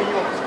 いいよ